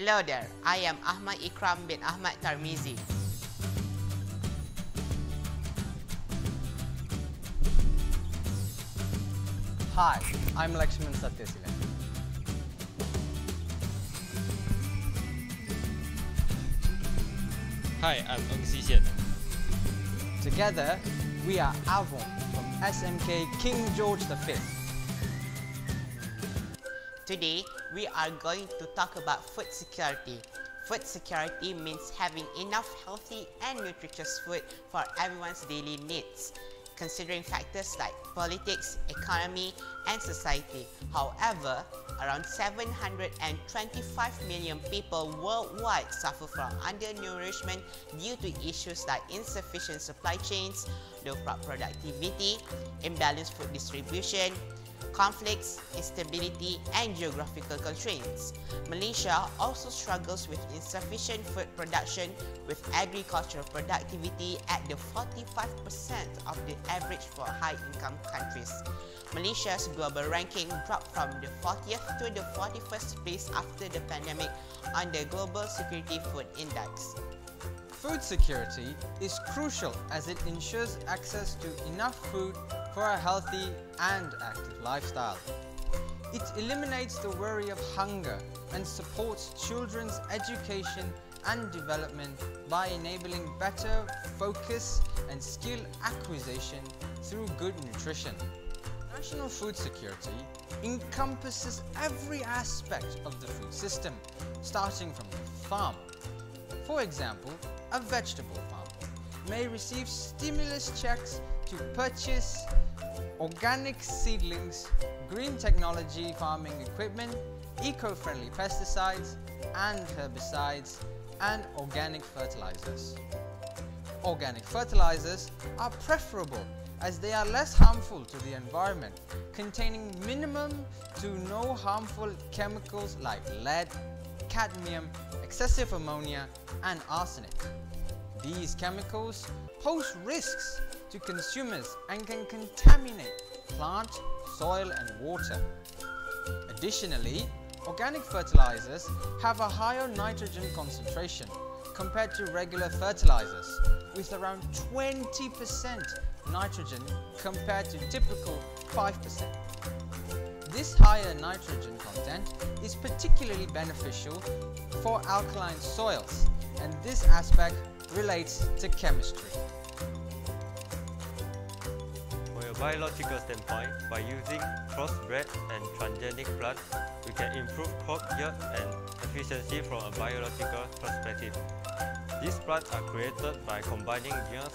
Hello there, I am Ahmad Ikram bin Ahmad Tarmizee. Hi, I'm Leksmen Sathiaseelan. Hi, I'm Ng Xi Xian. Together, we are Avant from SMK King George V. Today, we are going to talk about food security. Food security means having enough healthy and nutritious food for everyone's daily needs considering factors like politics, economy, and society. However, around 725 million people worldwide suffer from undernourishment due to issues like insufficient supply chains, low crop productivity, imbalanced food distribution, conflicts, instability, and geographical constraints. Malaysia also struggles with insufficient food production with agricultural productivity at the 45% of the average for high-income countries. Malaysia's global ranking dropped from the 40th to the 41st place after the pandemic on the Global Security Food Index. Food security is crucial as it ensures access to enough food for a healthy and active lifestyle. It eliminates the worry of hunger and supports children's education and development by enabling better focus and skill acquisition through good nutrition. National food security encompasses every aspect of the food system, starting from the farm. For example, a vegetable farm may receive stimulus checks to purchase organic seedlings, green technology farming equipment, eco-friendly pesticides and herbicides, and organic fertilizers. Organic fertilizers are preferable as they are less harmful to the environment, containing minimum to no harmful chemicals like lead, cadmium, excessive ammonia, and arsenic. These chemicals pose risks to consumers and can contaminate plant, soil and water. Additionally, organic fertilizers have a higher nitrogen concentration compared to regular fertilizers with around 20% nitrogen compared to typical 5%. This higher nitrogen content is particularly beneficial for alkaline soils and this aspect relates to chemistry. From a biological standpoint, by using crossbred and transgenic plants, we can improve crop yield and efficiency from a biological perspective. These plants are created by combining genes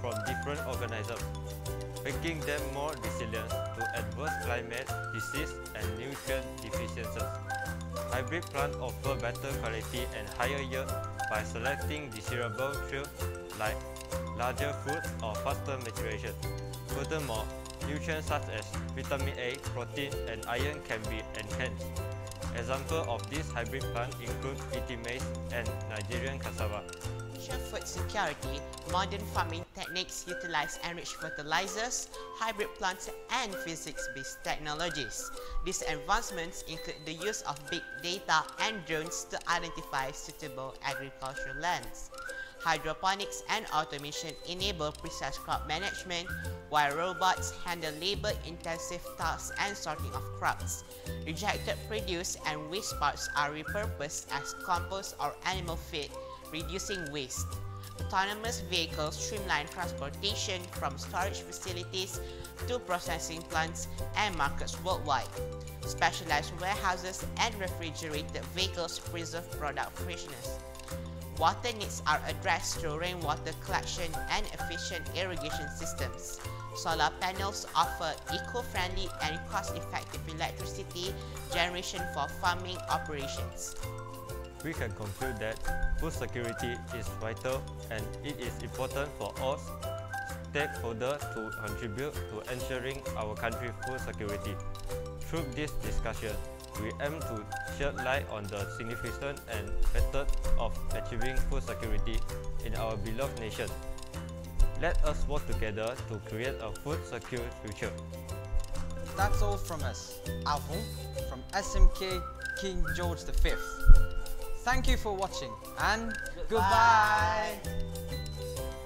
from different organisms, making them more resilient to adverse climate, disease and nutrient deficiencies. Hybrid plants offer better quality and higher yield by selecting desirable traits like larger fruit or faster maturation. Furthermore, nutrients such as vitamin A, protein and iron can be enhanced. Examples of this hybrid plant include BT maize and Nigerian cassava. Ensure food security, modern farming techniques utilize enriched fertilizers, hybrid plants, and physics-based technologies. These advancements include the use of big data and drones to identify suitable agricultural lands. Hydroponics and automation enable precise crop management, while robots handle labor-intensive tasks and sorting of crops. Rejected produce and waste parts are repurposed as compost or animal feed reducing waste. Autonomous vehicles streamline transportation from storage facilities to processing plants and markets worldwide. Specialized warehouses and refrigerated vehicles preserve product freshness. Water needs are addressed through rainwater collection and efficient irrigation systems. Solar panels offer eco-friendly and cost-effective electricity generation for farming operations we can conclude that food security is vital and it is important for all stakeholders to contribute to ensuring our country's food security. Through this discussion, we aim to shed light on the significance and method of achieving food security in our beloved nation. Let us work together to create a food secure future. That's all from us. Avant from SMK King George V. Thank you for watching and goodbye. Bye.